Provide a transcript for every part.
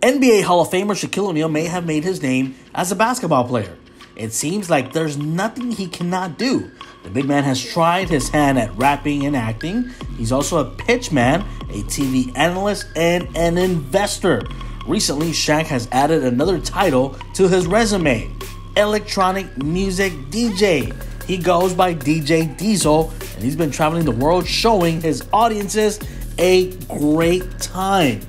NBA Hall of Famer Shaquille O'Neal may have made his name as a basketball player. It seems like there's nothing he cannot do. The big man has tried his hand at rapping and acting. He's also a pitchman, a TV analyst, and an investor. Recently, Shaq has added another title to his resume electronic music DJ. He goes by DJ Diesel, and he's been traveling the world showing his audiences a great time.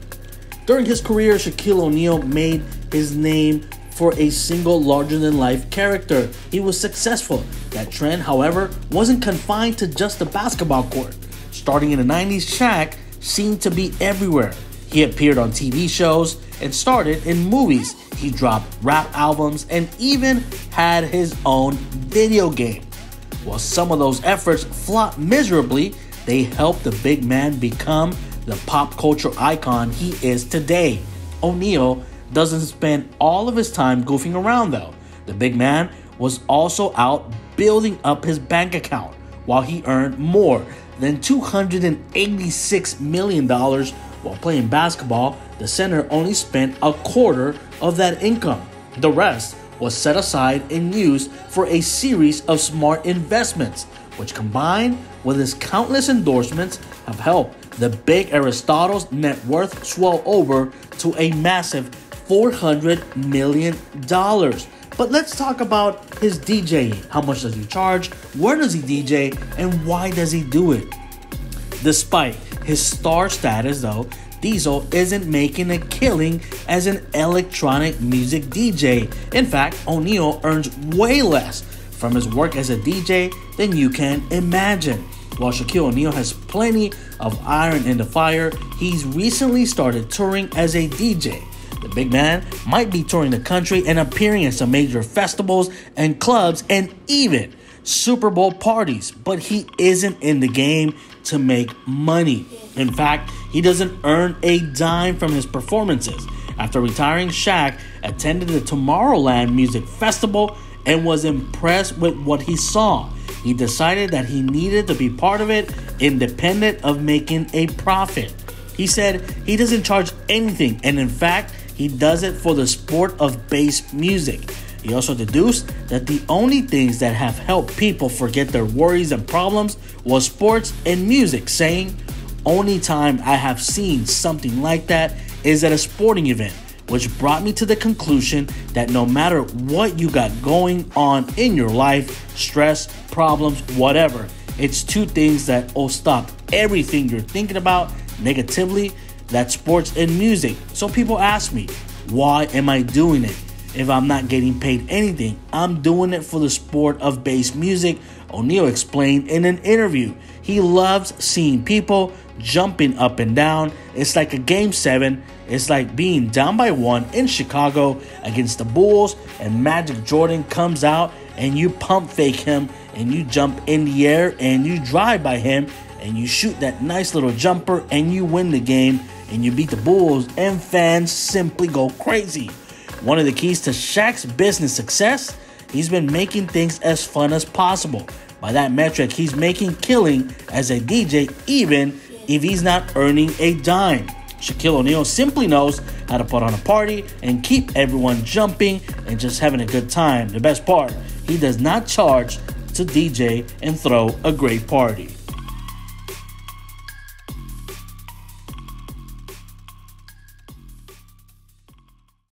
During his career, Shaquille O'Neal made his name for a single larger than life character. He was successful. That trend, however, wasn't confined to just the basketball court. Starting in the 90s, Shaq seemed to be everywhere. He appeared on TV shows and started in movies. He dropped rap albums and even had his own video game. While some of those efforts flopped miserably, they helped the big man become the pop culture icon he is today. O'Neal doesn't spend all of his time goofing around though. The big man was also out building up his bank account while he earned more than $286 million while playing basketball. The center only spent a quarter of that income. The rest was set aside and used for a series of smart investments, which combined with his countless endorsements have helped the big Aristotle's net worth swell over to a massive $400 million. But let's talk about his DJing. How much does he charge? Where does he DJ? And why does he do it? Despite his star status, though, Diesel isn't making a killing as an electronic music DJ. In fact, O'Neal earns way less from his work as a DJ than you can imagine. While Shaquille O'Neal has plenty of iron in the fire, he's recently started touring as a DJ. The big man might be touring the country and appearing at some major festivals and clubs and even Super Bowl parties, but he isn't in the game to make money. In fact, he doesn't earn a dime from his performances. After retiring, Shaq attended the Tomorrowland Music Festival and was impressed with what he saw. He decided that he needed to be part of it, independent of making a profit. He said he doesn't charge anything, and in fact, he does it for the sport of bass music. He also deduced that the only things that have helped people forget their worries and problems was sports and music, saying, Only time I have seen something like that is at a sporting event which brought me to the conclusion that no matter what you got going on in your life stress, problems, whatever it's two things that will stop everything you're thinking about negatively that's sports and music. So people ask me, why am I doing it? If I'm not getting paid anything, I'm doing it for the sport of bass music, O'Neal explained in an interview. He loves seeing people jumping up and down. It's like a game seven. It's like being down by one in Chicago against the Bulls, and Magic Jordan comes out and you pump fake him and you jump in the air and you drive by him and you shoot that nice little jumper and you win the game and you beat the Bulls, and fans simply go crazy. One of the keys to Shaq's business success, he's been making things as fun as possible. By that metric, he's making killing as a DJ even if he's not earning a dime. Shaquille O'Neal simply knows how to put on a party and keep everyone jumping and just having a good time. The best part, he does not charge to DJ and throw a great party.